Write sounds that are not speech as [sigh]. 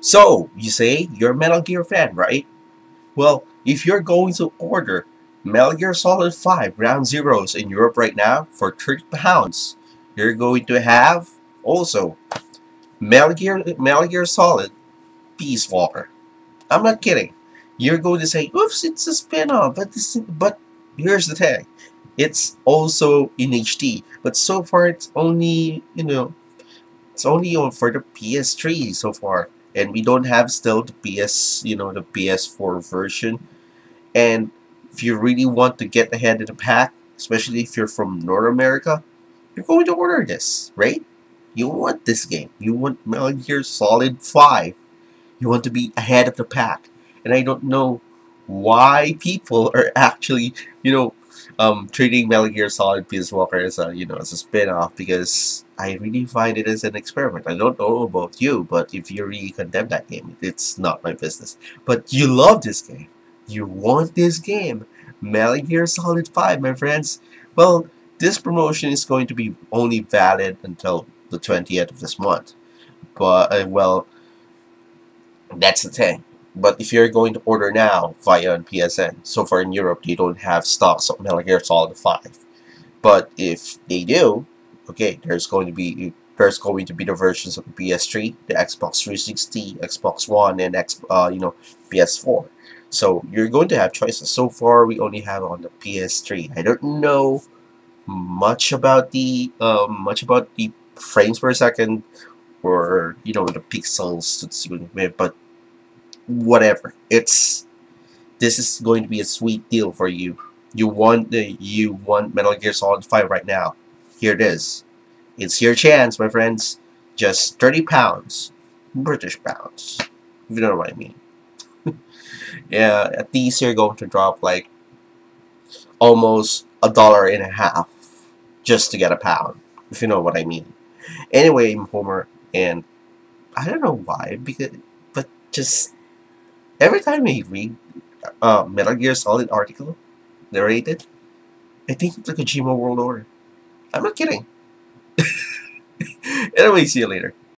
So, you say you're a Metal Gear fan, right? Well, if you're going to order Metal Gear Solid 5 Ground Zeroes in Europe right now for 30 pounds, you're going to have also Metal Gear, Metal Gear Solid Peace Walker. I'm not kidding. You're going to say, oops, it's a spin-off, but, but here's the thing. It's also in HD, but so far it's only, you know, it's only on for the PS3 so far. And we don't have still the PS, you know, the PS4 version. And if you really want to get ahead of the pack, especially if you're from North America, you're going to order this, right? You want this game. You want Metal Gear Solid 5. You want to be ahead of the pack. And I don't know why people are actually, you know, um, treating Metal Gear Solid Peace Walker as a, you know, as a spin-off because I really find it as an experiment. I don't know about you, but if you really condemn that game, it's not my business. But you love this game. You want this game. Metal Gear Solid 5, my friends. Well, this promotion is going to be only valid until the 20th of this month. But, uh, well, that's the thing. But if you're going to order now via PSN, so far in Europe they don't have stocks of Metal Gear Solid 5. But if they do, okay, there's going to be there's going to be the versions of the PS3, the Xbox 360, Xbox One, and X, uh, you know, PS4. So you're going to have choices. So far, we only have on the PS3. I don't know much about the um, much about the frames per second or you know the pixels but whatever. It's this is going to be a sweet deal for you. You want the you want Metal Gear Solid 5 right now. Here it is. It's your chance, my friends. Just 30 pounds. British pounds. If you know what I mean. [laughs] yeah, at least you're going to drop like almost a dollar and a half just to get a pound. If you know what I mean. Anyway, Homer, and I don't know why, because but just every time I read uh, Metal Gear Solid article narrated, I think it's like a Kojima World Order. I'm not kidding. [laughs] anyway, see you later.